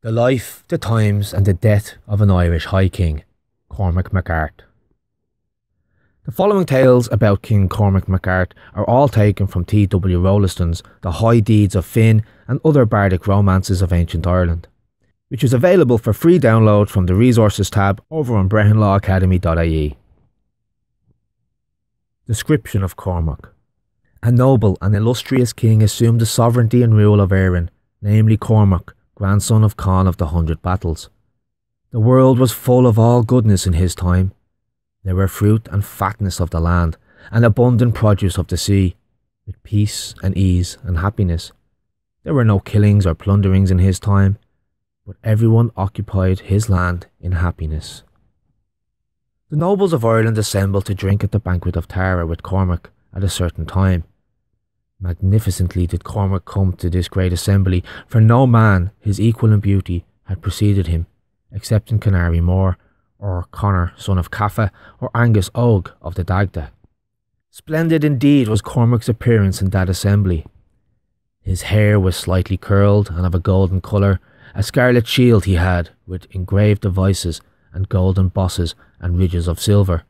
The life, the times, and the death of an Irish High King, Cormac MacArt. The following tales about King Cormac MacArt are all taken from T.W. Rolleston's The High Deeds of Finn and Other Bardic Romances of Ancient Ireland, which is available for free download from the Resources tab over on brehonlawacademy.ie. Description of Cormac A noble and illustrious king assumed the sovereignty and rule of Erin, namely Cormac, grandson of Conn of the Hundred Battles. The world was full of all goodness in his time. There were fruit and fatness of the land, and abundant produce of the sea, with peace and ease and happiness. There were no killings or plunderings in his time, but everyone occupied his land in happiness. The nobles of Ireland assembled to drink at the banquet of Tara with Cormac at a certain time. Magnificently did Cormac come to this great assembly, for no man, his equal in beauty, had preceded him, except in Conaire Mór, or Connor, son of Caffa, or Angus Og of the Dagda. Splendid indeed was Cormac's appearance in that assembly. His hair was slightly curled and of a golden colour, a scarlet shield he had, with engraved devices and golden bosses and ridges of silver.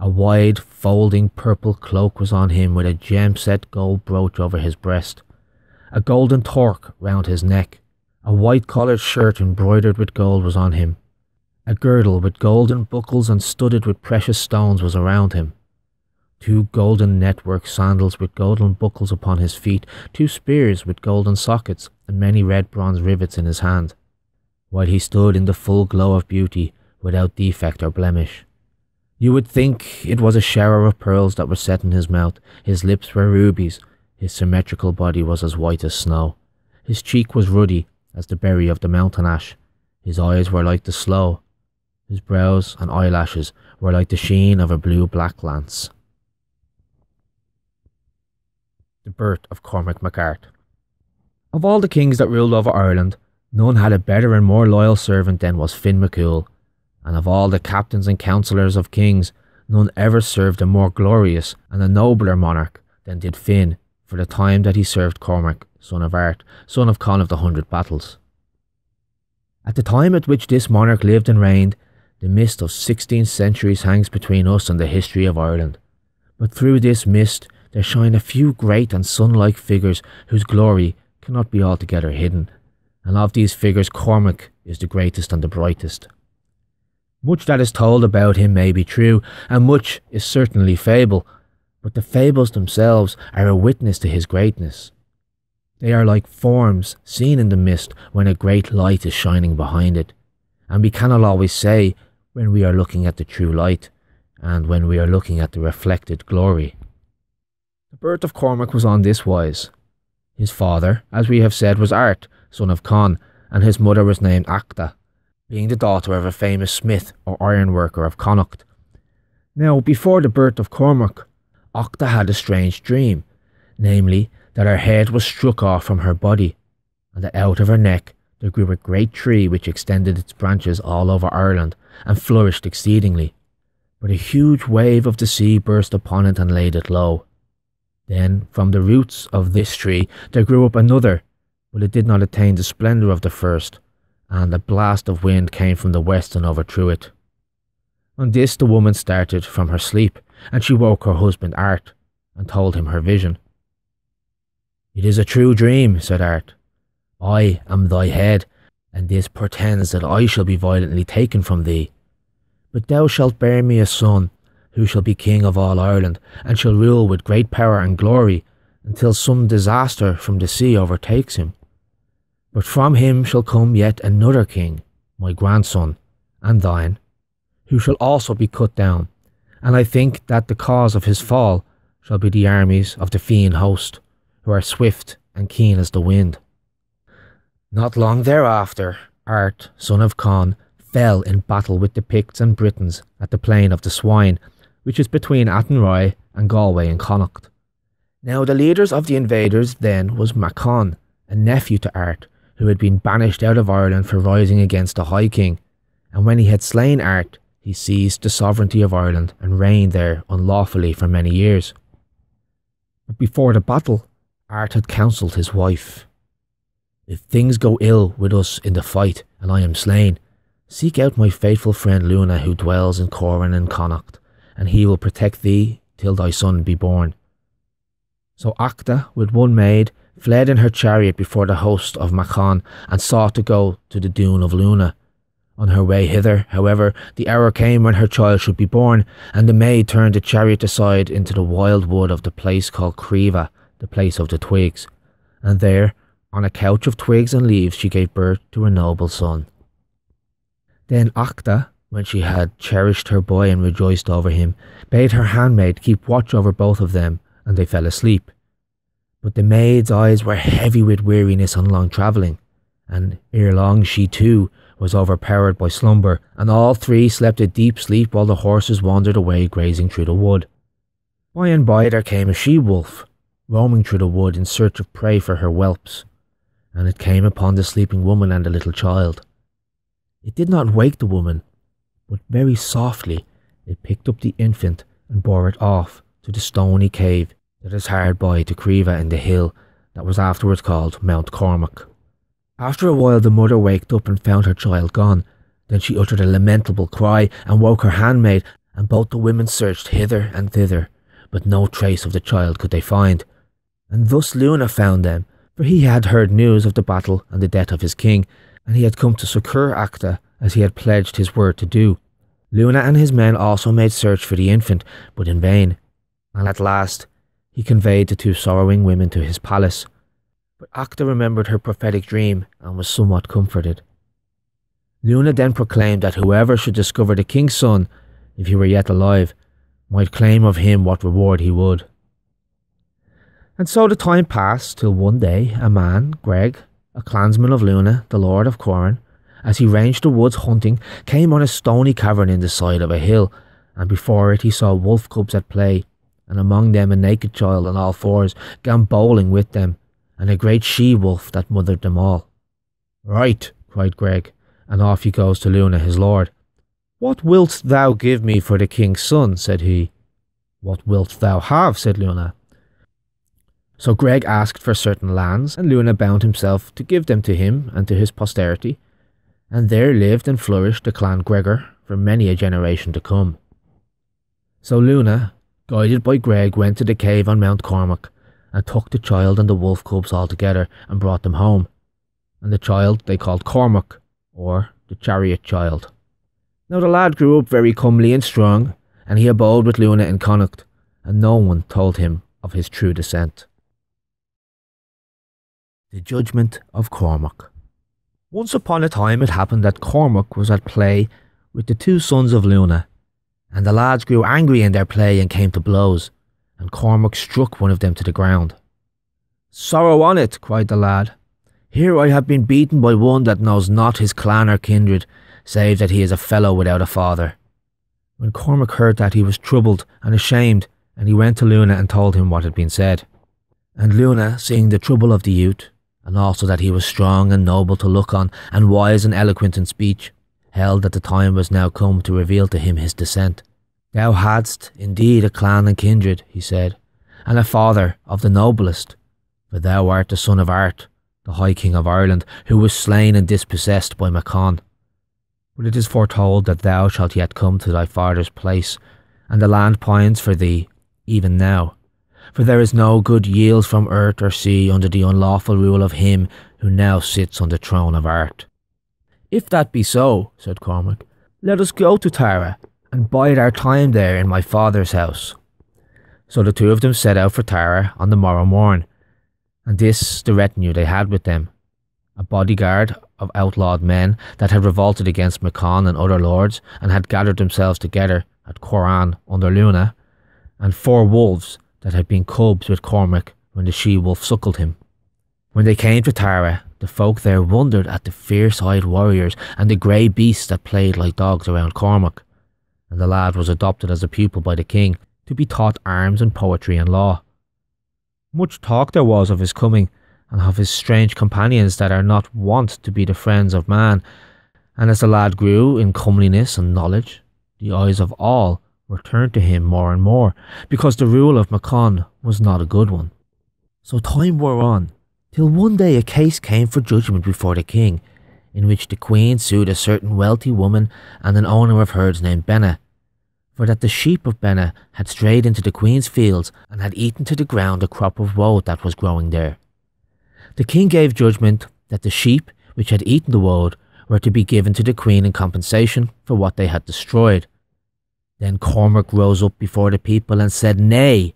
A wide, folding purple cloak was on him with a gem-set gold brooch over his breast, a golden torque round his neck. A white-collared shirt embroidered with gold was on him. A girdle with golden buckles and studded with precious stones was around him. Two golden network sandals with golden buckles upon his feet, two spears with golden sockets, and many red bronze rivets in his hand, while he stood in the full glow of beauty, without defect or blemish. You would think it was a shower of pearls that were set in his mouth. His lips were rubies. His symmetrical body was as white as snow. His cheek was ruddy as the berry of the mountain ash. His eyes were like the sloe. His brows and eyelashes were like the sheen of a blue black lance. The birth of Cormac MacArt. Of all the kings that ruled over Ireland, none had a better and more loyal servant than was Finn McCool and of all the captains and counsellors of kings, none ever served a more glorious and a nobler monarch than did Finn for the time that he served Cormac, son of Art, son of Conn of the Hundred Battles. At the time at which this monarch lived and reigned, the mist of sixteen centuries hangs between us and the history of Ireland. But through this mist there shine a few great and sun-like figures whose glory cannot be altogether hidden, and of these figures Cormac is the greatest and the brightest. Much that is told about him may be true, and much is certainly fable, but the fables themselves are a witness to his greatness. They are like forms seen in the mist when a great light is shining behind it, and we cannot always say when we are looking at the true light, and when we are looking at the reflected glory. The birth of Cormac was on this wise. His father, as we have said, was Art, son of Conn, and his mother was named Acta being the daughter of a famous smith or ironworker of Connacht. Now, before the birth of Cormac, Octa had a strange dream, namely that her head was struck off from her body, and that out of her neck there grew a great tree which extended its branches all over Ireland and flourished exceedingly. But a huge wave of the sea burst upon it and laid it low. Then, from the roots of this tree, there grew up another, but it did not attain the splendour of the first, and a blast of wind came from the west and overthrew it. On this the woman started from her sleep, and she woke her husband Art, and told him her vision. It is a true dream, said Art. I am thy head, and this portends that I shall be violently taken from thee. But thou shalt bear me a son, who shall be king of all Ireland, and shall rule with great power and glory, until some disaster from the sea overtakes him. But from him shall come yet another king, my grandson, and thine, who shall also be cut down, and I think that the cause of his fall shall be the armies of the Fian host, who are swift and keen as the wind. Not long thereafter, Art, son of Conn, fell in battle with the Picts and Britons at the plain of the Swine, which is between Athenry and Galway and Connacht. Now the leaders of the invaders then was Mac Con, a nephew to Art, who had been banished out of Ireland for rising against the High King, and when he had slain Art, he seized the sovereignty of Ireland and reigned there unlawfully for many years. But before the battle, Art had counselled his wife. If things go ill with us in the fight, and I am slain, seek out my faithful friend Luna who dwells in Coran and Connacht, and he will protect thee till thy son be born. So Acta, with one maid, fled in her chariot before the host of Mac Con, and sought to go to the dune of Luna. On her way hither, however, the hour came when her child should be born, and the maid turned the chariot aside into the wild wood of the place called Creva, the place of the twigs, and there, on a couch of twigs and leaves, she gave birth to a noble son. Then Acta, when she had cherished her boy and rejoiced over him, bade her handmaid keep watch over both of them, and they fell asleep. But the maid's eyes were heavy with weariness and long travelling, and ere long she too was overpowered by slumber, and all three slept a deep sleep while the horses wandered away grazing through the wood. By and by there came a she wolf, roaming through the wood in search of prey for her whelps, and it came upon the sleeping woman and the little child. It did not wake the woman, but very softly it picked up the infant and bore it off to the stony cave that is hard by to Creva in the hill that was afterwards called Mount Cormac. After a while the mother waked up and found her child gone. Then she uttered a lamentable cry and woke her handmaid, and both the women searched hither and thither, but no trace of the child could they find. And thus Luna found them, for he had heard news of the battle and the death of his king, and he had come to succour Acta as he had pledged his word to do. Luna and his men also made search for the infant, but in vain, and at last he conveyed the two sorrowing women to his palace, but Acta remembered her prophetic dream and was somewhat comforted. Luna then proclaimed that whoever should discover the king's son, if he were yet alive, might claim of him what reward he would. And so the time passed till one day a man, Greg, a clansman of Luna, the lord of Coran, as he ranged the woods hunting, came on a stony cavern in the side of a hill, and before it he saw wolf cubs at play, and among them a naked child on all fours, gambolling with them, and a great she wolf that mothered them all. Right, cried Greg, and off he goes to Luna his lord. What wilt thou give me for the king's son? said he. What wilt thou have? said Luna. So Greg asked for certain lands, and Luna bound himself to give them to him and to his posterity, and there lived and flourished the clan Gregor for many a generation to come. So Luna, guided by Greg, went to the cave on Mount Cormac, and took the child and the wolf cubs all together and brought them home. And the child they called Cormac, or the chariot child. Now the lad grew up very comely and strong, and he abode with Luna in Connacht, and no one told him of his true descent. The Judgment of Cormac Once upon a time it happened that Cormac was at play with the two sons of Luna, and the lads grew angry in their play and came to blows and Cormac struck one of them to the ground. Sorrow on it, cried the lad. Here I have been beaten by one that knows not his clan or kindred, save that he is a fellow without a father. When Cormac heard that, he was troubled and ashamed, and he went to Luna and told him what had been said. And Luna, seeing the trouble of the youth, and also that he was strong and noble to look on, and wise and eloquent in speech, held that the time was now come to reveal to him his descent. Thou hadst indeed a clan and kindred, he said, and a father of the noblest, for thou art the son of Art, the High King of Ireland, who was slain and dispossessed by Mac Con. But it is foretold that thou shalt yet come to thy father's place, and the land pines for thee, even now. For there is no good yield from earth or sea under the unlawful rule of him who now sits on the throne of Art. If that be so, said Cormac, let us go to Tara and bide our time there in my father's house. So the two of them set out for Tara on the morrow morn, and this the retinue they had with them a bodyguard of outlawed men that had revolted against Mac Con and other lords, and had gathered themselves together at Coran under Luna, and four wolves that had been cubs with Cormac when the she wolf suckled him. When they came to Tara, the folk there wondered at the fierce eyed warriors and the grey beasts that played like dogs around Cormac and the lad was adopted as a pupil by the king to be taught arms and poetry and law. Much talk there was of his coming, and of his strange companions that are not wont to be the friends of man, and as the lad grew in comeliness and knowledge, the eyes of all were turned to him more and more, because the rule of Mac Con was not a good one. So time wore on, till one day a case came for judgment before the king, in which the queen sued a certain wealthy woman and an owner of herds named Benna, for that the sheep of Benna had strayed into the queen's fields and had eaten to the ground a crop of woad that was growing there. The king gave judgment that the sheep which had eaten the woad were to be given to the queen in compensation for what they had destroyed. Then Cormac rose up before the people and said, Nay,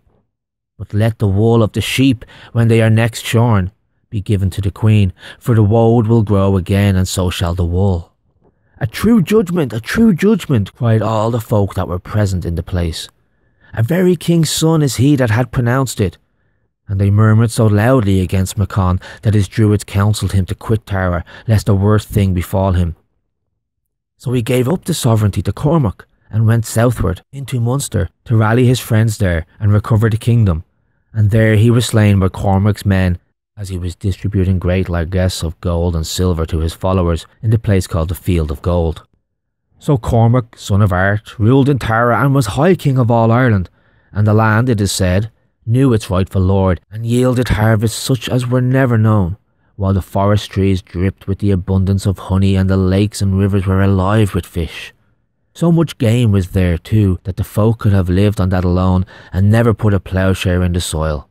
but let the wool of the sheep, when they are next shorn, be given to the queen, for the woad will grow again, and so shall the wool. A true judgment, a true judgment, cried all the folk that were present in the place. A very king's son is he that had pronounced it. And they murmured so loudly against Mac Con that his druids counselled him to quit Tara, lest a worse thing befall him. So he gave up the sovereignty to Cormac, and went southward into Munster to rally his friends there and recover the kingdom. And there he was slain by Cormac's men as he was distributing great largesse of gold and silver to his followers in the place called the Field of Gold. So Cormac, son of Art, ruled in Tara and was High King of all Ireland, and the land, it is said, knew its rightful lord and yielded harvests such as were never known, while the forest trees dripped with the abundance of honey and the lakes and rivers were alive with fish. So much game was there too that the folk could have lived on that alone and never put a ploughshare in the soil.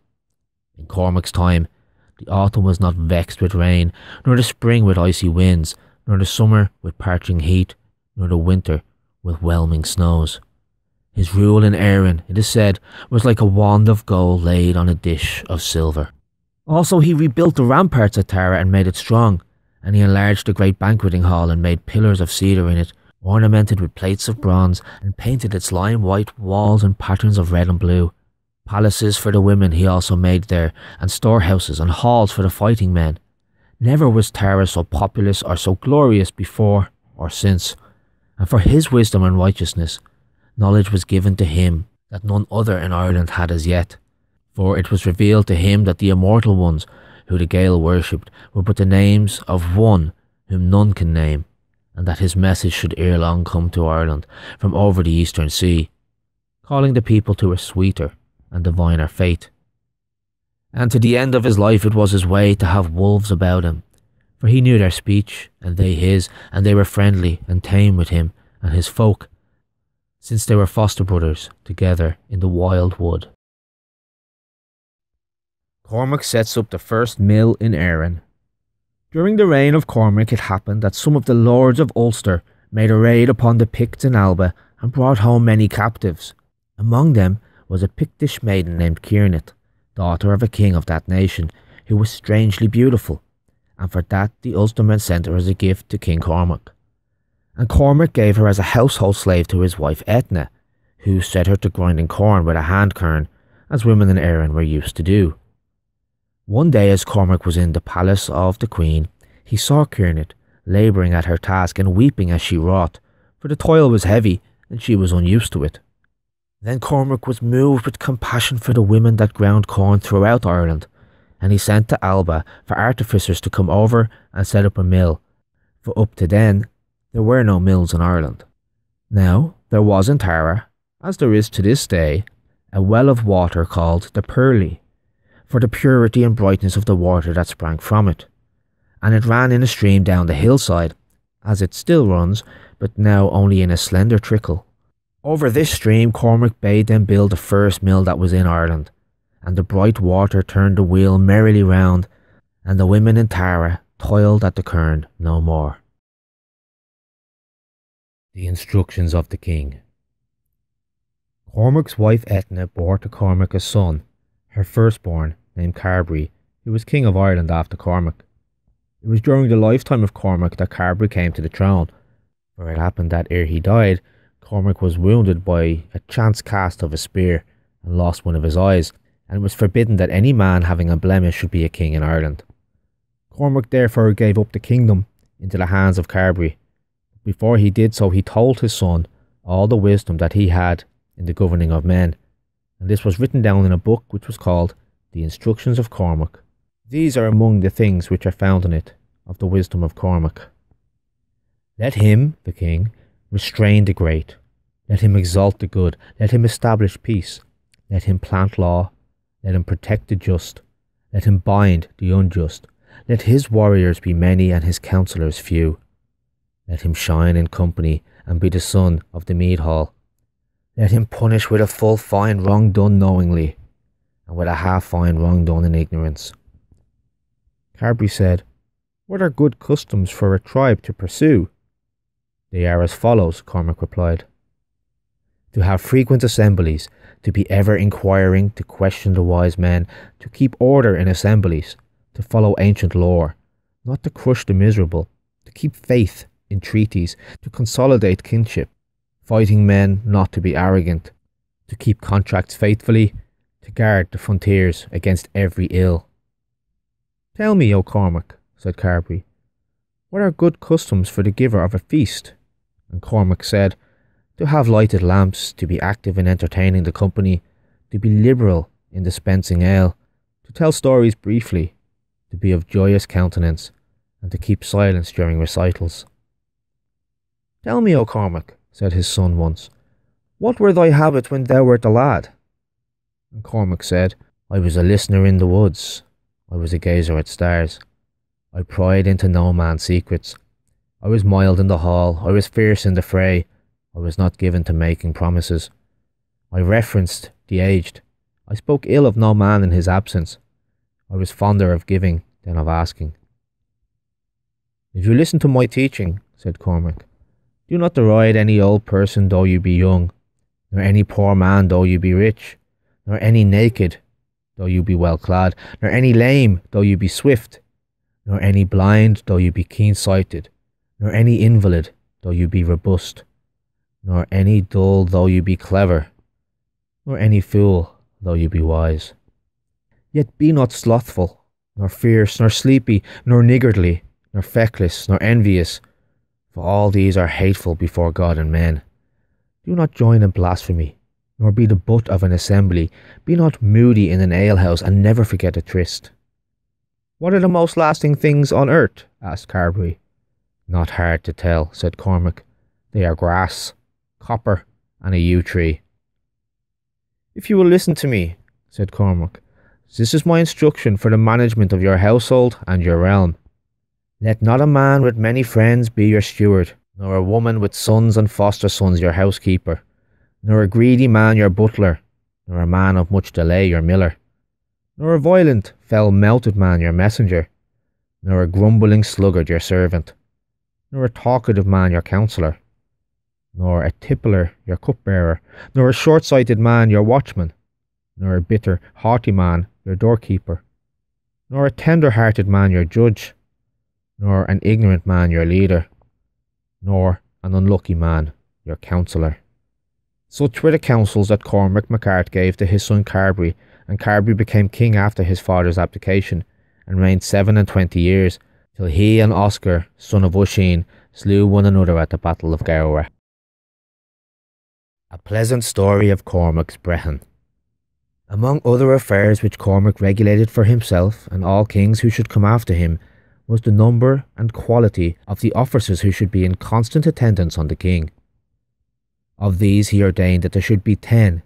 In Cormac's time, the autumn was not vexed with rain, nor the spring with icy winds, nor the summer with parching heat, nor the winter with whelming snows. His rule in Erin, it is said, was like a wand of gold laid on a dish of silver. Also, he rebuilt the ramparts at Tara and made it strong, and he enlarged the great banqueting hall and made pillars of cedar in it, ornamented with plates of bronze, and painted its lime white walls in patterns of red and blue. Palaces for the women he also made there, and storehouses and halls for the fighting men. Never was Tara so populous or so glorious before or since, and for his wisdom and righteousness, knowledge was given to him that none other in Ireland had as yet. For it was revealed to him that the immortal ones who the Gael worshipped were but the names of one whom none can name, and that his message should ere long come to Ireland from over the eastern sea, calling the people to a sweeter and diviner fate. And to the end of his life it was his way to have wolves about him, for he knew their speech, and they his, and they were friendly and tame with him and his folk, since they were foster brothers together in the wild wood. Cormac sets up the first mill in Erin. During the reign of Cormac, it happened that some of the lords of Ulster made a raid upon the Picts in Alba and brought home many captives. Among them was a Pictish maiden named Kiernet, daughter of a king of that nation, who was strangely beautiful, and for that the Ulstermen sent her as a gift to King Cormac. And Cormac gave her as a household slave to his wife Etna, who set her to grinding corn with a hand quern, as women in Erin were used to do. One day, as Cormac was in the palace of the queen, he saw Kiernet labouring at her task and weeping as she wrought, for the toil was heavy and she was unused to it. Then Cormac was moved with compassion for the women that ground corn throughout Ireland, and he sent to Alba for artificers to come over and set up a mill, for up to then there were no mills in Ireland. Now there was in Tara, as there is to this day, a well of water called the Pearly, for the purity and brightness of the water that sprang from it, and it ran in a stream down the hillside, as it still runs, but now only in a slender trickle. Over this stream, Cormac bade them build the first mill that was in Ireland, and the bright water turned the wheel merrily round, and the women in Tara toiled at the kern no more. The instructions of the king. Cormac's wife Etna bore to Cormac a son, her firstborn, named Carbery, who was king of Ireland after Cormac. It was during the lifetime of Cormac that Carbery came to the throne, for it happened that ere he died, Cormac was wounded by a chance cast of a spear and lost one of his eyes, and it was forbidden that any man having a blemish should be a king in Ireland. Cormac therefore gave up the kingdom into the hands of Carbery. Before he did so, he told his son all the wisdom that he had in the governing of men, and this was written down in a book which was called The Instructions of Cormac. These are among the things which are found in it of the wisdom of Cormac. Let him, the king, Restrain the great. Let him exalt the good. Let him establish peace. Let him plant law. Let him protect the just. Let him bind the unjust. Let his warriors be many and his counsellors few. Let him shine in company and be the son of the mead hall. Let him punish with a full fine wrong done knowingly, and with a half fine wrong done in ignorance. Carbery said, What are good customs for a tribe to pursue? They are as follows, Cormac replied. To have frequent assemblies, to be ever inquiring, to question the wise men, to keep order in assemblies, to follow ancient lore, not to crush the miserable, to keep faith in treaties, to consolidate kinship, fighting men not to be arrogant, to keep contracts faithfully, to guard the frontiers against every ill. Tell me, O Cormac, said Carbery, what are good customs for the giver of a feast? And Cormac said, To have lighted lamps, to be active in entertaining the company, to be liberal in dispensing ale, to tell stories briefly, to be of joyous countenance, and to keep silence during recitals. Tell me, O Cormac, said his son once, what were thy habits when thou wert a lad? And Cormac said, I was a listener in the woods, I was a gazer at stars, I pried into no man's secrets, I was mild in the hall, I was fierce in the fray, I was not given to making promises. I referenced the aged, I spoke ill of no man in his absence, I was fonder of giving than of asking. If you listen to my teaching, said Cormac, do not deride any old person though you be young, nor any poor man though you be rich, nor any naked though you be well clad, nor any lame though you be swift, nor any blind though you be keen sighted, nor any invalid though you be robust, nor any dull though you be clever, nor any fool though you be wise. Yet be not slothful, nor fierce, nor sleepy, nor niggardly, nor feckless, nor envious, for all these are hateful before God and men. Do not join in blasphemy, nor be the butt of an assembly. Be not moody in an alehouse, and never forget a tryst. What are the most lasting things on earth? asked Carbery. Not hard to tell, said Cormac. They are grass, copper, and a yew tree. If you will listen to me, said Cormac, this is my instruction for the management of your household and your realm. Let not a man with many friends be your steward, nor a woman with sons and foster sons your housekeeper, nor a greedy man your butler, nor a man of much delay your miller, nor a violent, fell melted man your messenger, nor a grumbling sluggard your servant, nor a talkative man your counsellor, nor a tippler your cupbearer, nor a short sighted man your watchman, nor a bitter, haughty man your doorkeeper, nor a tender hearted man your judge, nor an ignorant man your leader, nor an unlucky man your counsellor. Such were the counsels that Cormac MacArt gave to his son Carbery, and Carbery became king after his father's abdication, and reigned seven and twenty years, till he and Oscar, son of Oisín, slew one another at the Battle of Gowra. A pleasant story of Cormac's Brehon. Among other affairs which Cormac regulated for himself and all kings who should come after him was the number and quality of the officers who should be in constant attendance on the king. Of these he ordained that there should be ten,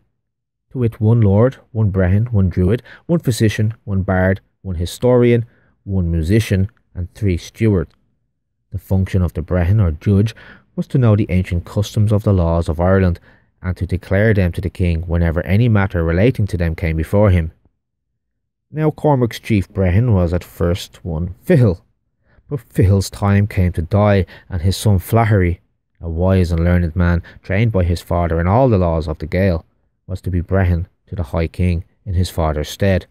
to wit one lord, one brehon, one druid, one physician, one bard, one historian, one musician, and three stewards. The function of the brehon or judge was to know the ancient customs of the laws of Ireland and to declare them to the king whenever any matter relating to them came before him. Now Cormac's chief brehon was at first one Fihil, but Fihil's time came to die, and his son Flaherty, a wise and learned man, trained by his father in all the laws of the Gael, was to be brehon to the High King in his father's stead.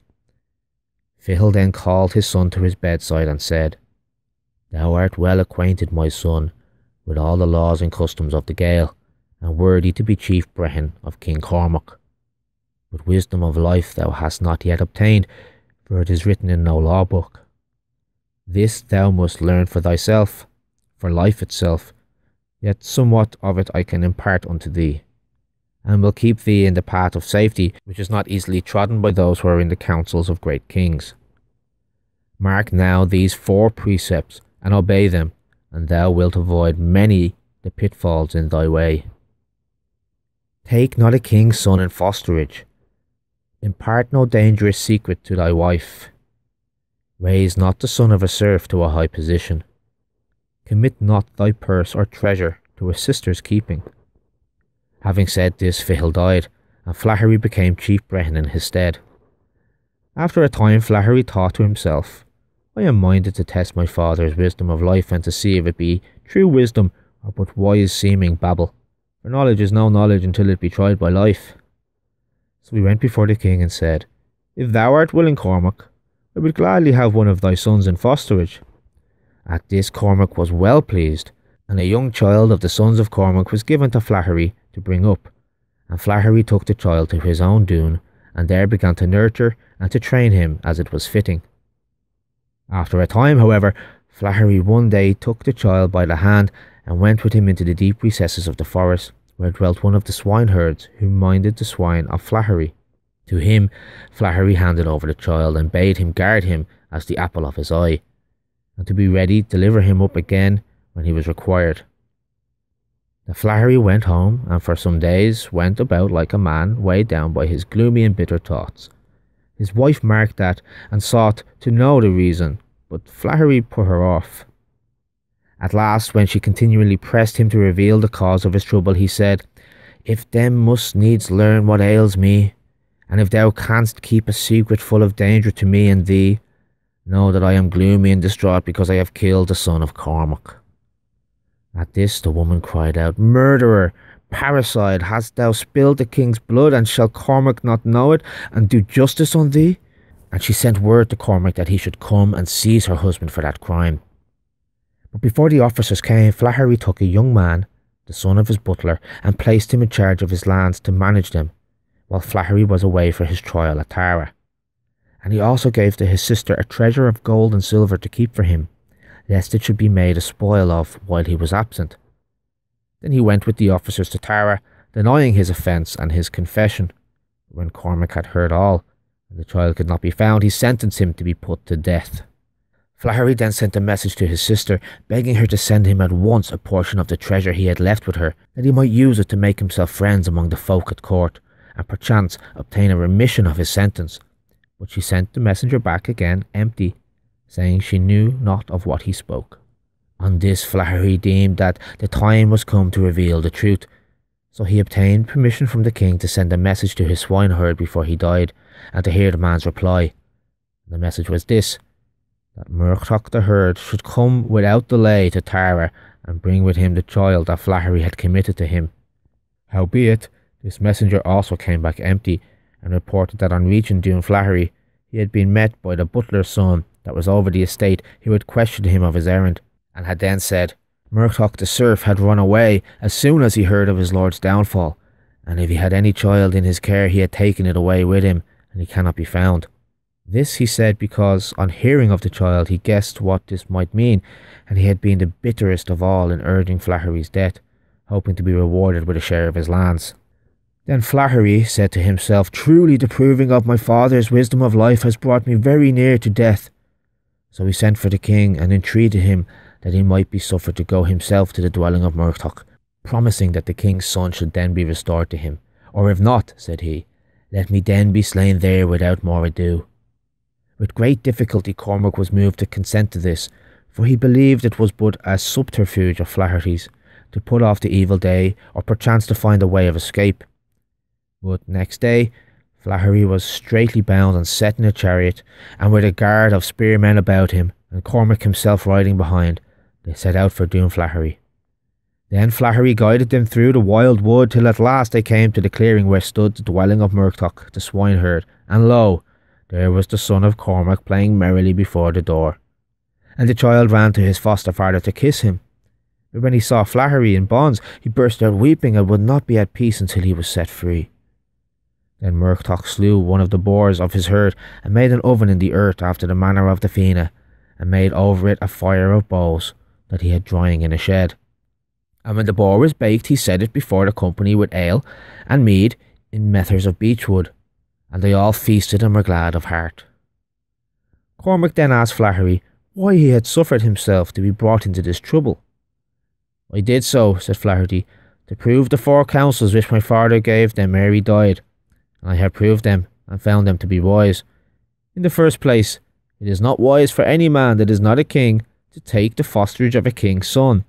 Fihil then called his son to his bedside and said, Thou art well acquainted, my son, with all the laws and customs of the Gael, and worthy to be chief brehon of King Cormac. But wisdom of life thou hast not yet obtained, for it is written in no law book. This thou must learn for thyself, for life itself, yet somewhat of it I can impart unto thee, and will keep thee in the path of safety, which is not easily trodden by those who are in the councils of great kings. Mark now these four precepts, and obey them, and thou wilt avoid many the pitfalls in thy way. Take not a king's son in fosterage. Impart no dangerous secret to thy wife. Raise not the son of a serf to a high position. Commit not thy purse or treasure to a sister's keeping. Having said this, Fihel died, and Flaherty became chief Brehon in his stead. After a time, Flaherty thought to himself, I am minded to test my father's wisdom of life and to see if it be true wisdom or but wise seeming babble. For knowledge is no knowledge until it be tried by life. So he went before the king and said, If thou art willing, Cormac, I would gladly have one of thy sons in fosterage. At this Cormac was well pleased, and a young child of the sons of Cormac was given to Flaherty to bring up, and Flaherty took the child to his own dune, and there began to nurture and to train him as it was fitting. After a time, however, Flaherty one day took the child by the hand and went with him into the deep recesses of the forest, where dwelt one of the swineherds who minded the swine of Flaherty. To him, Flaherty handed over the child and bade him guard him as the apple of his eye, and to be ready deliver him up again when he was required. The Flaherty went home and for some days went about like a man weighed down by his gloomy and bitter thoughts. His wife marked that and sought to know the reason, but Flaherty put her off. At last, when she continually pressed him to reveal the cause of his trouble, he said, If them must needs learn what ails me, and if thou canst keep a secret full of danger to me and thee, know that I am gloomy and distraught because I have killed the son of Cormac. At this the woman cried out, Murderer, parricide, hast thou spilled the king's blood, and shall Cormac not know it, and do justice on thee? And she sent word to Cormac that he should come and seize her husband for that crime. But before the officers came, Flaherty took a young man, the son of his butler, and placed him in charge of his lands to manage them, while Flaherty was away for his trial at Tara. And he also gave to his sister a treasure of gold and silver to keep for him, lest it should be made a spoil of while he was absent. Then he went with the officers to Tara, denying his offence and his confession. When Cormac had heard all, and the child could not be found, he sentenced him to be put to death. Flaherty then sent a message to his sister, begging her to send him at once a portion of the treasure he had left with her, that he might use it to make himself friends among the folk at court, and perchance obtain a remission of his sentence. But she sent the messenger back again empty, saying she knew not of what he spoke. On this Flaherty deemed that the time was come to reveal the truth, so he obtained permission from the king to send a message to his swineherd before he died, and to hear the man's reply. The message was this that Murtough the herd should come without delay to Tara and bring with him the child that Flaherty had committed to him. Howbeit, this messenger also came back empty, and reported that on reaching Doon Flaherty, he had been met by the butler's son that was over the estate, who had questioned him of his errand, and had then said, Murtough the serf had run away as soon as he heard of his lord's downfall, and if he had any child in his care, he had taken it away with him, and he cannot be found. This he said because, on hearing of the child, he guessed what this might mean, and he had been the bitterest of all in urging Flaherty's death, hoping to be rewarded with a share of his lands. Then Flaherty said to himself, Truly the proving of my father's wisdom of life has brought me very near to death. So he sent for the king and entreated him that he might be suffered to go himself to the dwelling of Murtough, promising that the king's son should then be restored to him. Or if not, said he, let me then be slain there without more ado. With great difficulty Cormac was moved to consent to this, for he believed it was but a subterfuge of Flaherty's to put off the evil day, or perchance to find a way of escape. But next day, Flaherty was straitly bound and set in a chariot, and with a guard of spearmen about him, and Cormac himself riding behind, they set out for Doon Flaherty. Then Flaherty guided them through the wild wood till at last they came to the clearing where stood the dwelling of Murtough, the swineherd, and lo, there was the son of Cormac playing merrily before the door. And the child ran to his foster father to kiss him. But when he saw Flaherty in bonds, he burst out weeping and would not be at peace until he was set free. Then Murtough slew one of the boars of his herd and made an oven in the earth after the manner of the Fianna, and made over it a fire of boughs that he had drying in a shed. And when the boar was baked, he set it before the company with ale and mead in methers of beechwood, and they all feasted and were glad of heart. Cormac then asked Flaherty why he had suffered himself to be brought into this trouble. I did so, said Flaherty, to prove the four counsels which my father gave them ere he died, and I have proved them and found them to be wise. In the first place, It is not wise for any man that is not a king to take the fosterage of a king's son.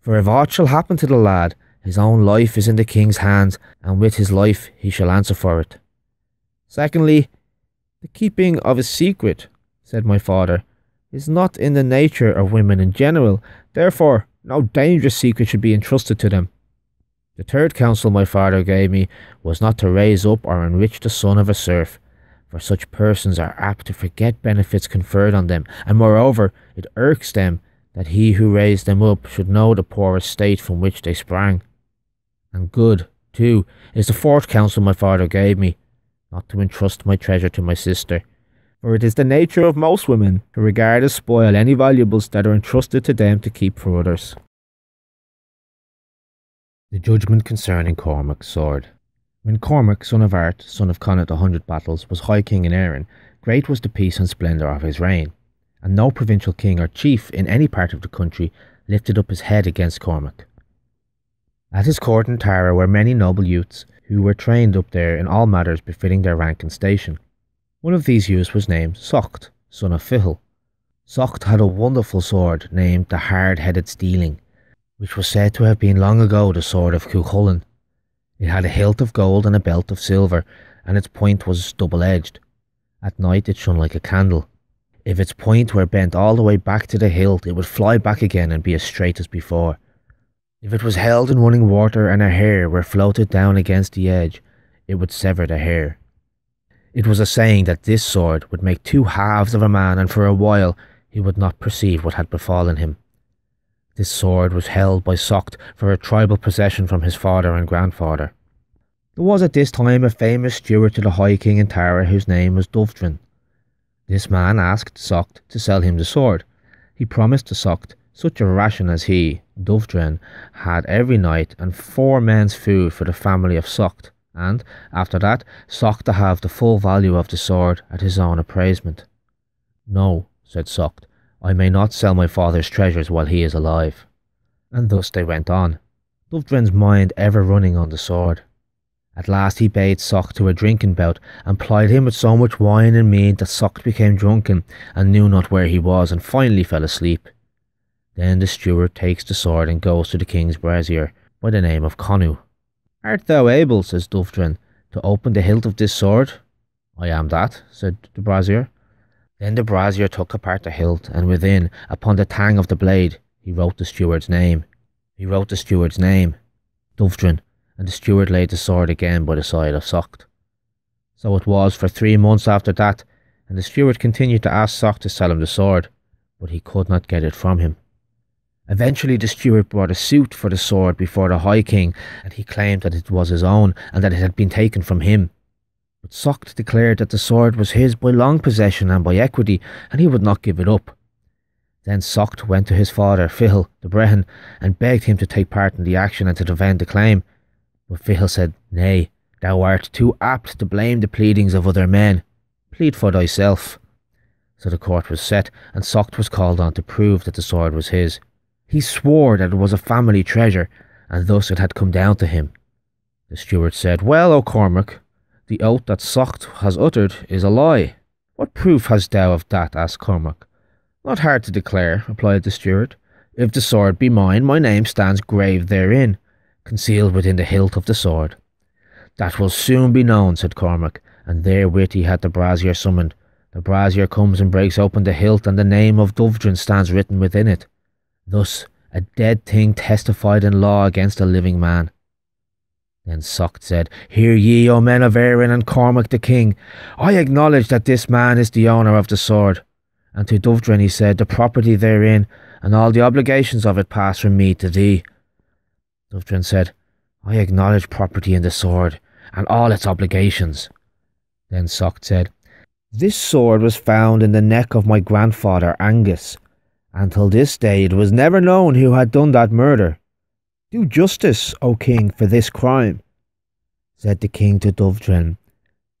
For if aught shall happen to the lad, his own life is in the king's hands, and with his life he shall answer for it. Secondly, the keeping of a secret, said my father, is not in the nature of women in general, therefore no dangerous secret should be entrusted to them. The third counsel my father gave me was not to raise up or enrich the son of a serf, for such persons are apt to forget benefits conferred on them, and moreover, it irks them that he who raised them up should know the poor estate from which they sprang. And good, too, is the fourth counsel my father gave me, not to entrust my treasure to my sister, for it is the nature of most women to regard as spoil any valuables that are entrusted to them to keep for others. The judgment concerning Cormac's sword. When Cormac, son of Art, son of Connacht a hundred battles, was High King in Erin, great was the peace and splendour of his reign, and no provincial king or chief in any part of the country lifted up his head against Cormac. At his court in Tara were many noble youths who were trained up there in all matters befitting their rank and station. One of these youths was named Socht, son of Fihel. Socht had a wonderful sword named the Hard-Headed Steeling, which was said to have been long ago the sword of Cuchulainn. It had a hilt of gold and a belt of silver, and its point was double-edged. At night it shone like a candle. If its point were bent all the way back to the hilt, it would fly back again and be as straight as before. If it was held in running water and a hair were floated down against the edge, it would sever the hair. It was a saying that this sword would make two halves of a man, and for a while he would not perceive what had befallen him. This sword was held by Socht for a tribal possession from his father and grandfather. There was at this time a famous steward to the High King in Tara whose name was Dovdren. This man asked Socht to sell him the sword. He promised to Socht such a ration as he, Dovdren, had every night, and four men's food for the family of Socht, and, after that, Socht to have the full value of the sword at his own appraisement. No, said Socht, I may not sell my father's treasures while he is alive. And thus they went on, Dovdren's mind ever running on the sword. At last he bade Socht to a drinking bout, and plied him with so much wine and mead that Socht became drunken, and knew not where he was, and finally fell asleep. Then the steward takes the sword and goes to the king's brazier, by the name of Connu. Art thou able, says Dovdren, to open the hilt of this sword? I am that, said the brazier. Then the brazier took apart the hilt, and within, upon the tang of the blade, he wrote the steward's name. He wrote the steward's name, Dovdren, and the steward laid the sword again by the side of Socht. So it was for three months after that, and the steward continued to ask Socht to sell him the sword, but he could not get it from him. Eventually, the steward brought a suit for the sword before the High King, and he claimed that it was his own and that it had been taken from him. But Socht declared that the sword was his by long possession and by equity, and he would not give it up. Then Socht went to his father, Fihel, the Brehon, and begged him to take part in the action and to defend the claim. But Fihel said, Nay, thou art too apt to blame the pleadings of other men. Plead for thyself. So the court was set, and Socht was called on to prove that the sword was his. He swore that it was a family treasure, and thus it had come down to him. The steward said, Well, O Cormac, the oath that Socht has uttered is a lie. What proof hast thou of that? asked Cormac. Not hard to declare, replied the steward. If the sword be mine, my name stands graved therein, concealed within the hilt of the sword. That will soon be known, said Cormac, and therewith he had the brazier summoned. The brazier comes and breaks open the hilt, and the name of Dovdren stands written within it. Thus a dead thing testified in law against a living man. Then Socht said, Hear ye, O men of Erin and Cormac the king, I acknowledge that this man is the owner of the sword. And to Dovdren he said, The property therein, and all the obligations of it pass from me to thee. Dovdren said, I acknowledge property in the sword, and all its obligations. Then Socht said, This sword was found in the neck of my grandfather Angus, until this day it was never known who had done that murder. Do justice, O king, for this crime. Said the king to Dovdren,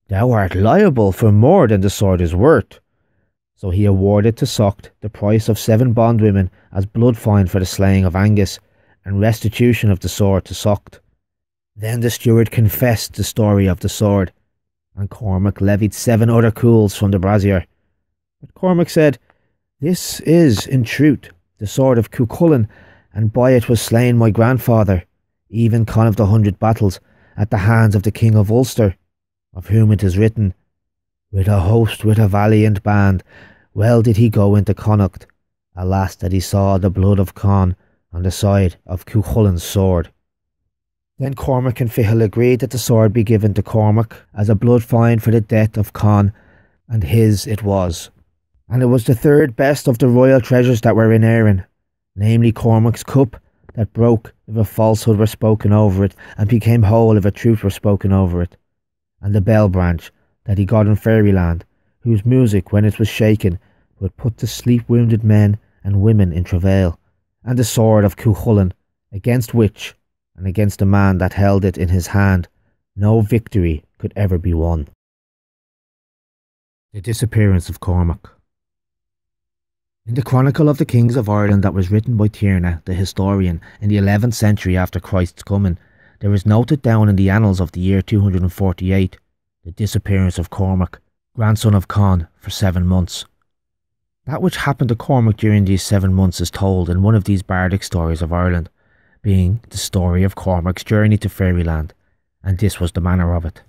Thou art liable for more than the sword is worth. So he awarded to Socht the price of seven bondwomen as blood fine for the slaying of Angus, and restitution of the sword to Socht. Then the steward confessed the story of the sword, and Cormac levied seven other cools from the brazier. But Cormac said, This is, in truth, the sword of Cuchulainn, and by it was slain my grandfather, even Conn of the Hundred Battles, at the hands of the King of Ulster, of whom it is written, With a host, with a valiant band, well did he go into Connacht. Alas that he saw the blood of Conn on the side of Cuchulainn's sword. Then Cormac and Fihel agreed that the sword be given to Cormac as a blood fine for the death of Conn, and his it was. And it was the third best of the royal treasures that were in Erin, namely Cormac's cup that broke if a falsehood were spoken over it, and became whole if a truth were spoken over it, and the bell branch that he got in Fairyland, whose music, when it was shaken, would put to sleep wounded men and women in travail, and the sword of Cuchulain, against which and against the man that held it in his hand, no victory could ever be won. The disappearance of Cormac. In the Chronicle of the Kings of Ireland that was written by Tierna, the historian, in the 11th century after Christ's coming, there is noted down in the annals of the year 248 the disappearance of Cormac, grandson of Conn, for seven months. That which happened to Cormac during these seven months is told in one of these bardic stories of Ireland being the story of Cormac's journey to Fairyland, and this was the manner of it.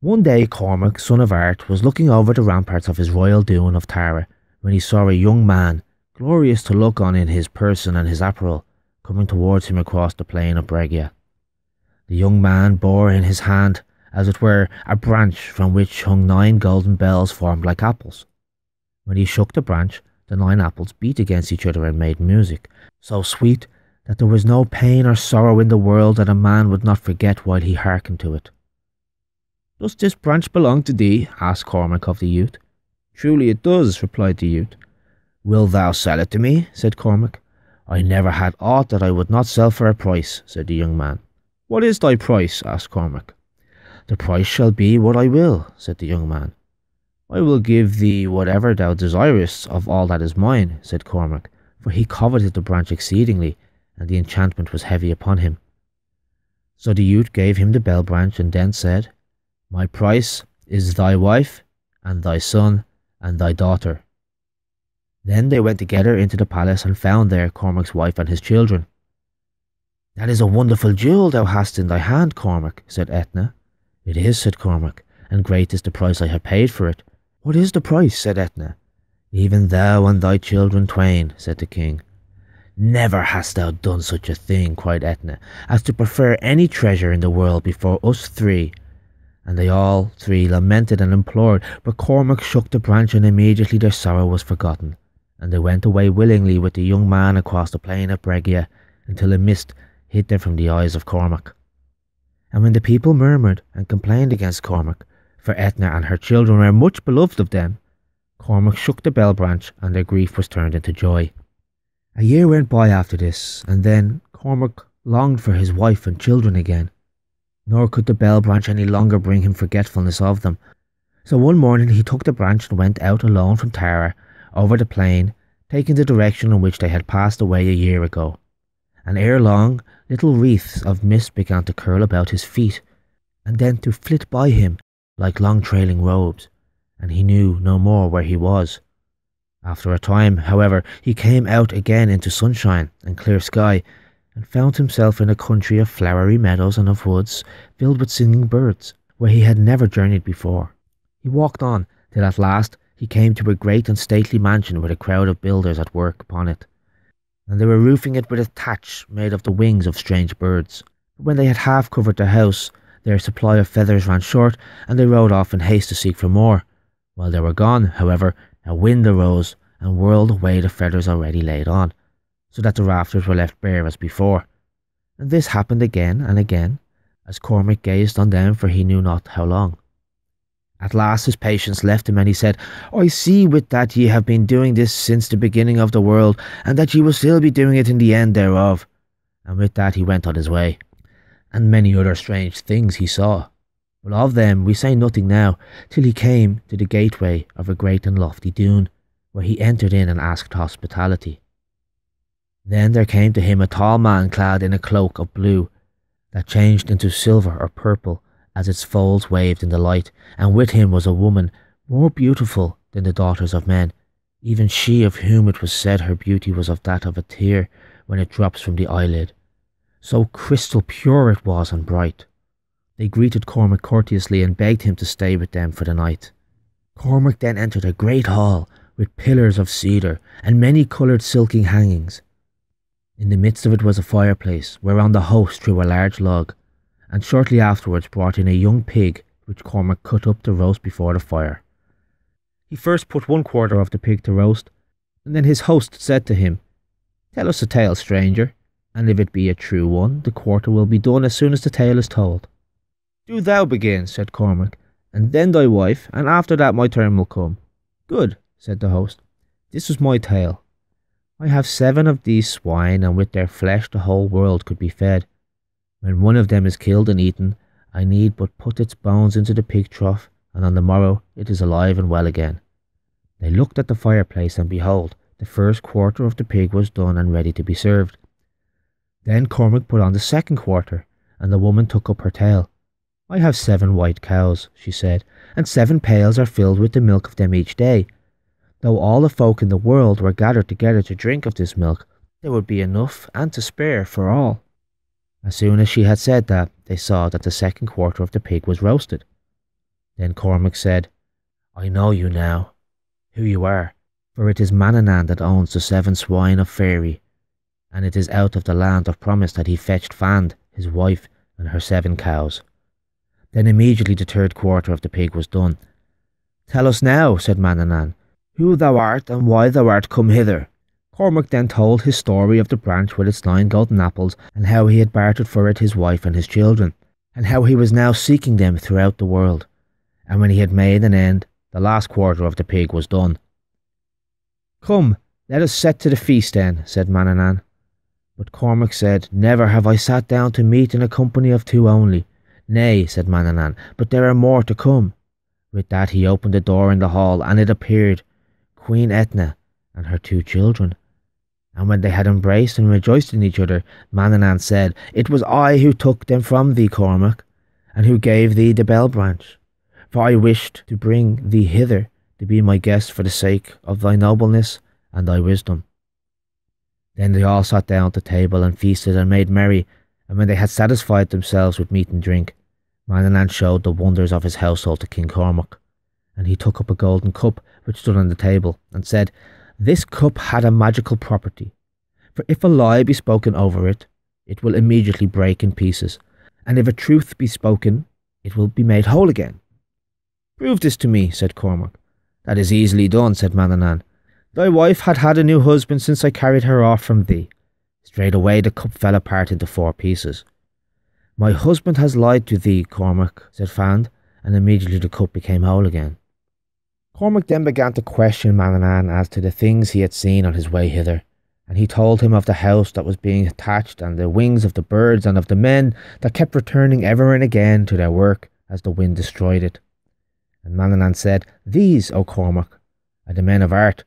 One day Cormac, son of Art, was looking over the ramparts of his royal doon of Tara when he saw a young man, glorious to look on in his person and his apparel, coming towards him across the plain of Bregia. The young man bore in his hand, as it were, a branch from which hung nine golden bells formed like apples. When he shook the branch, the nine apples beat against each other and made music, so sweet that there was no pain or sorrow in the world that a man would not forget while he hearkened to it. Does this branch belong to thee? asked Cormac of the youth. Truly it does, replied the youth. Will thou sell it to me? said Cormac. I never had aught that I would not sell for a price, said the young man. What is thy price? asked Cormac. The price shall be what I will, said the young man. I will give thee whatever thou desirest of all that is mine, said Cormac, for he coveted the branch exceedingly, and the enchantment was heavy upon him. So the youth gave him the bell branch and then said, My price is thy wife, and thy son, and thy daughter. Then they went together into the palace and found there Cormac's wife and his children. That is a wonderful jewel thou hast in thy hand, Cormac, said Eithne. It is, said Cormac, and great is the price I have paid for it. What is the price? said Eithne. Even thou and thy children twain, said the king. Never hast thou done such a thing, cried Eithne, as to prefer any treasure in the world before us three. And they all three lamented and implored, but Cormac shook the branch and immediately their sorrow was forgotten, and they went away willingly with the young man across the plain of Bregia until a mist hid them from the eyes of Cormac. And when the people murmured and complained against Cormac, for Eithne and her children were much beloved of them, Cormac shook the bell branch and their grief was turned into joy. A year went by after this, and then Cormac longed for his wife and children again. Nor could the bell branch any longer bring him forgetfulness of them. So one morning he took the branch and went out alone from Tara, over the plain, taking the direction in which they had passed away a year ago. And ere long, little wreaths of mist began to curl about his feet, and then to flit by him like long trailing robes, and he knew no more where he was. After a time, however, he came out again into sunshine and clear sky, and found himself in a country of flowery meadows and of woods filled with singing birds, where he had never journeyed before. He walked on till at last he came to a great and stately mansion with a crowd of builders at work upon it, and they were roofing it with a thatch made of the wings of strange birds. But when they had half covered the house, their supply of feathers ran short, and they rode off in haste to seek for more. While they were gone, however, a wind arose and whirled away the feathers already laid on, so that the rafters were left bare as before. And this happened again and again, as Cormac gazed on them for he knew not how long. At last his patience left him, and he said, I see with that ye have been doing this since the beginning of the world, and that ye will still be doing it in the end thereof. And with that he went on his way. And many other strange things he saw. But of them we say nothing now, till he came to the gateway of a great and lofty doon, where he entered in and asked hospitality. Then there came to him a tall man clad in a cloak of blue that changed into silver or purple as its folds waved in the light, and with him was a woman more beautiful than the daughters of men, even she of whom it was said her beauty was of that of a tear when it drops from the eyelid. So crystal pure it was and bright. They greeted Cormac courteously and begged him to stay with them for the night. Cormac then entered a great hall with pillars of cedar and many coloured silky hangings. In the midst of it was a fireplace, whereon the host threw a large log, and shortly afterwards brought in a young pig which Cormac cut up to roast before the fire. He first put one quarter of the pig to roast, and then his host said to him, Tell us a tale, stranger, and if it be a true one, the quarter will be done as soon as the tale is told. Do thou begin, said Cormac, and then thy wife, and after that my turn will come. Good, said the host. This was my tale. I have seven of these swine, and with their flesh the whole world could be fed. When one of them is killed and eaten, I need but put its bones into the pig trough, and on the morrow it is alive and well again. They looked at the fireplace, and behold, the first quarter of the pig was done and ready to be served. Then Cormac put on the second quarter, and the woman took up her tale. I have seven white cows, she said, and seven pails are filled with the milk of them each day. Though all the folk in the world were gathered together to drink of this milk, there would be enough and to spare for all. As soon as she had said that, they saw that the second quarter of the pig was roasted. Then Cormac said, I know you now, who you are, for it is Manannán that owns the seven swine of Faery, and it is out of the land of promise that he fetched Fand, his wife, and her seven cows. Then immediately the third quarter of the pig was done. Tell us now, said Manannán, who thou art and why thou art come hither. Cormac then told his story of the branch with its nine golden apples, and how he had bartered for it his wife and his children, and how he was now seeking them throughout the world. And when he had made an end, the last quarter of the pig was done. Come, let us set to the feast then, said Manannán. But Cormac said, Never have I sat down to meat in a company of two only. Nay, said Manannán, but there are more to come. With that he opened the door in the hall, and it appeared Queen Eithne and her two children. And when they had embraced and rejoiced in each other, Manannán said, It was I who took them from thee, Cormac, and who gave thee the bell branch. For I wished to bring thee hither to be my guest for the sake of thy nobleness and thy wisdom. Then they all sat down to table and feasted and made merry, and when they had satisfied themselves with meat and drink, Manannán showed the wonders of his household to King Cormac, and he took up a golden cup which stood on the table, and said, This cup had a magical property, for if a lie be spoken over it, it will immediately break in pieces, and if a truth be spoken, it will be made whole again. Prove this to me, said Cormac. That is easily done, said Manannán. Thy wife had had a new husband since I carried her off from thee. Straight away the cup fell apart into four pieces. My husband has lied to thee, Cormac, said Fand, and immediately the cup became whole again. Cormac then began to question Manannán as to the things he had seen on his way hither, and he told him of the house that was being thatched, and the wings of the birds, and of the men that kept returning ever and again to their work as the wind destroyed it. And Manannán said, These, O Cormac, are the men of art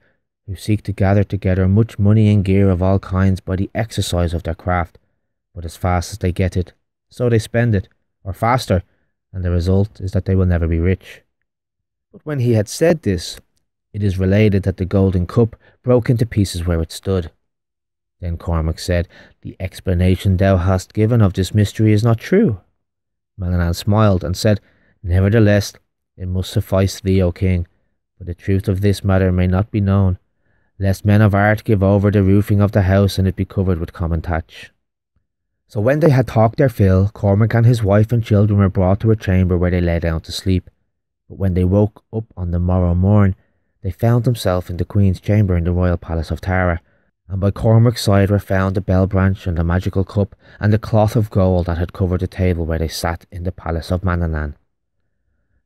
who seek to gather together much money and gear of all kinds by the exercise of their craft, but as fast as they get it, so they spend it, or faster, and the result is that they will never be rich. But when he had said this, it is related that the golden cup broke into pieces where it stood. Then Cormac said, The explanation thou hast given of this mystery is not true. Manannán smiled and said, Nevertheless, it must suffice thee, O king, for the truth of this matter may not be known, lest men of art give over the roofing of the house and it be covered with common thatch. So when they had talked their fill, Cormac and his wife and children were brought to a chamber where they lay down to sleep. But when they woke up on the morrow morn, they found themselves in the Queen's chamber in the royal palace of Tara, and by Cormac's side were found the bell branch and the magical cup and the cloth of gold that had covered the table where they sat in the palace of Manannán.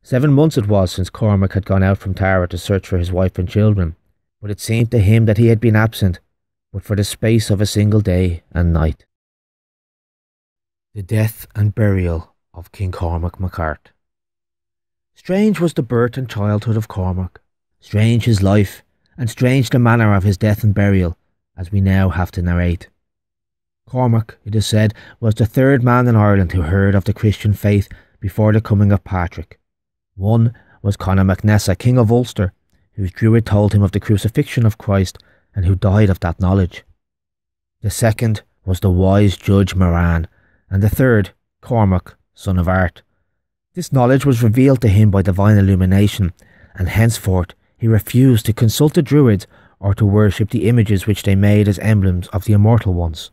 Seven months it was since Cormac had gone out from Tara to search for his wife and children, but it seemed to him that he had been absent, but for the space of a single day and night. The death and burial of King Cormac MacArt. Strange was the birth and childhood of Cormac, strange his life, and strange the manner of his death and burial, as we now have to narrate. Cormac, it is said, was the third man in Ireland who heard of the Christian faith before the coming of Patrick. One was Conor MacNessa, King of Ulster, whose druid told him of the crucifixion of Christ and who died of that knowledge. The second was the wise judge Moran, and the third, Cormac, son of Art. This knowledge was revealed to him by divine illumination, and henceforth he refused to consult the Druids or to worship the images which they made as emblems of the immortal ones.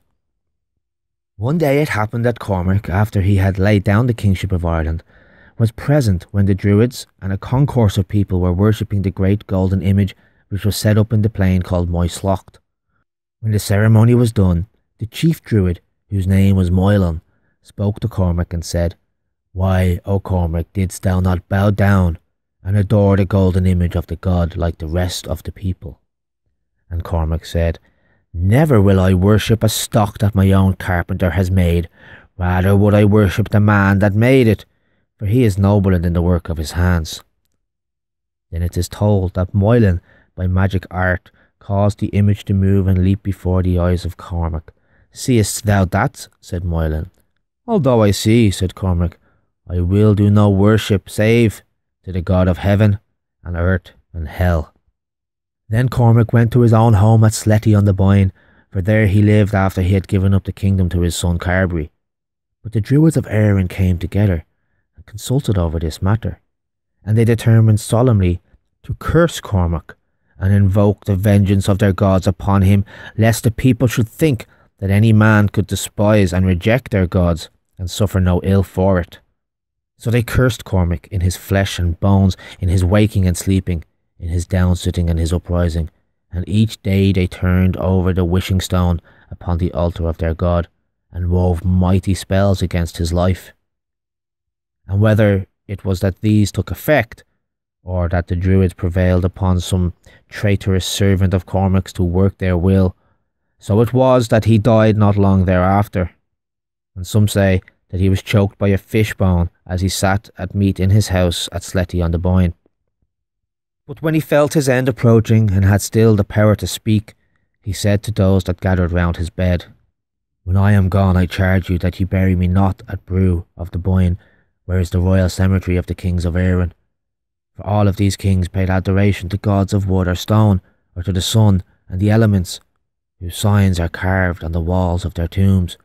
One day it happened that Cormac, after he had laid down the kingship of Ireland, was present when the Druids and a concourse of people were worshipping the great golden image which was set up in the plain called Moislocht. When the ceremony was done, the chief Druid, whose name was Moylan, spoke to Cormac and said, Why, O Cormac, didst thou not bow down and adore the golden image of the god like the rest of the people? And Cormac said, Never will I worship a stock that my own carpenter has made. Rather would I worship the man that made it, for he is nobler than the work of his hands. Then it is told that Moylan, by magic art, caused the image to move and leap before the eyes of Cormac. Seest thou that? said Moylan. Although I see, said Cormac, I will do no worship save to the God of heaven and earth and hell. Then Cormac went to his own home at Sletty on the Boyne, for there he lived after he had given up the kingdom to his son Carbery. But the Druids of Erin came together and consulted over this matter, and they determined solemnly to curse Cormac and invoke the vengeance of their gods upon him, lest the people should think that any man could despise and reject their gods and suffer no ill for it. So they cursed Cormac in his flesh and bones, in his waking and sleeping, in his down sitting and his uprising, and each day they turned over the wishing stone upon the altar of their god, and wove mighty spells against his life. And whether it was that these took effect, or that the Druids prevailed upon some traitorous servant of Cormac's to work their will, so it was that he died not long thereafter and some say that he was choked by a fishbone as he sat at meat in his house at Sletty on the Boyne. But when he felt his end approaching and had still the power to speak, he said to those that gathered round his bed, When I am gone, I charge you that you bury me not at Brugh of the Boyne, where is the royal cemetery of the kings of Erin. For all of these kings paid adoration to gods of wood or stone, or to the sun and the elements, whose signs are carved on the walls of their tombs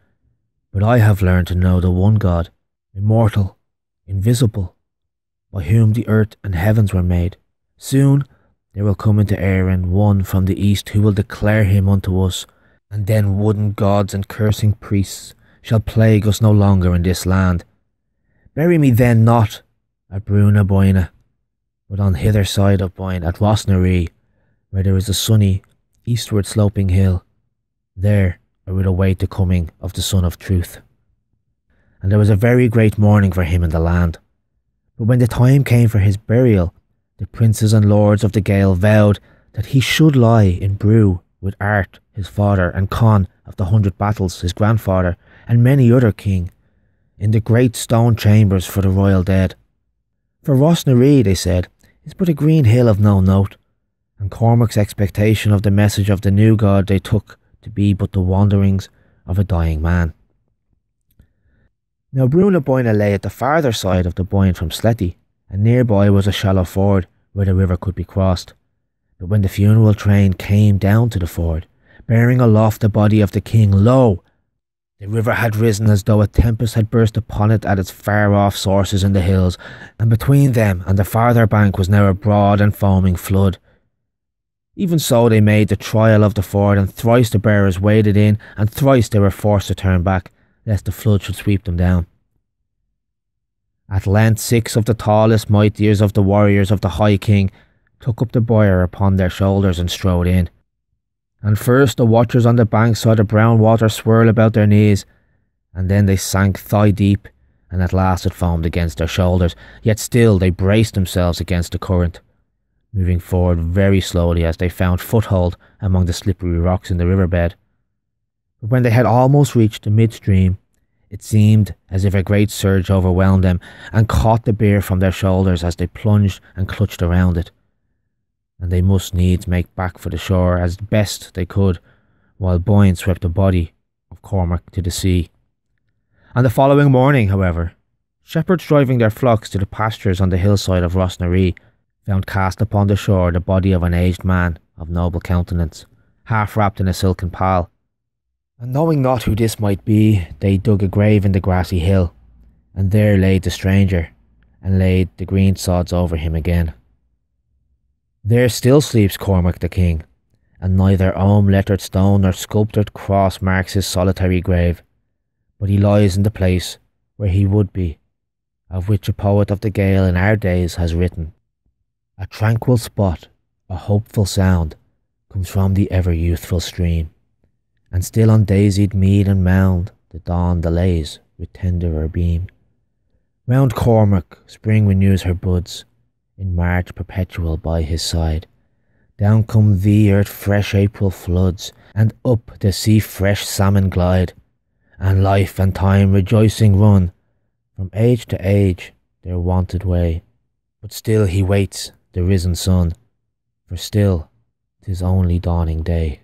but I have learned to know the one God, immortal, invisible, by whom the earth and heavens were made. Soon there will come into Erin one from the east who will declare him unto us, and then wooden gods and cursing priests shall plague us no longer in this land. Bury me then not at Brugh na Boyna, but on hither side of Boyne at Rosnaree, where there is a sunny, eastward sloping hill. There I would await the coming of the Son of Truth. And there was a very great mourning for him in the land. But when the time came for his burial, the princes and lords of the Gael vowed that he should lie in Brugh with Art, his father, and Conn of the Hundred Battles, his grandfather, and many other king, in the great stone chambers for the royal dead. For Rosnaree, they said, is but a green hill of no note, and Cormac's expectation of the message of the new god they took to be but the wanderings of a dying man. Now Brugh na Boyna lay at the farther side of the Boyne from Sletty, and nearby was a shallow ford where the river could be crossed. But when the funeral train came down to the ford, bearing aloft the body of the king, lo! The river had risen as though a tempest had burst upon it at its far off sources in the hills, and between them and the farther bank was now a broad and foaming flood, even so, they made the trial of the ford, and thrice the bearers waded in, and thrice they were forced to turn back, lest the flood should sweep them down. At length, six of the tallest, mightiest of the warriors of the High King took up the bier upon their shoulders and strode in. And first the watchers on the bank saw the brown water swirl about their knees, and then they sank thigh deep, and at last it foamed against their shoulders, yet still they braced themselves against the current moving forward very slowly as they found foothold among the slippery rocks in the riverbed. But when they had almost reached the midstream, it seemed as if a great surge overwhelmed them and caught the bier from their shoulders as they plunged and clutched around it. And they must needs make back for the shore as best they could, while Boyne swept the body of Cormac to the sea. On the following morning, however, shepherds driving their flocks to the pastures on the hillside of Rosnaree found cast upon the shore the body of an aged man of noble countenance, half wrapped in a silken pall. And knowing not who this might be, they dug a grave in the grassy hill, and there laid the stranger, and laid the green sods over him again. There still sleeps Cormac the King, and neither ogham lettered stone nor sculptured cross marks his solitary grave, but he lies in the place where he would be, of which a poet of the Gael in our days has written. A tranquil spot, a hopeful sound, comes from the ever youthful stream, and still on daisied mead and mound the dawn delays with tenderer beam. Round Cormac spring renews her buds, in March perpetual by his side. Down come the earth fresh April floods, and up the sea fresh salmon glide, and life and time rejoicing run from age to age their wonted way. But still he waits the risen sun, for still 'tis only dawning day.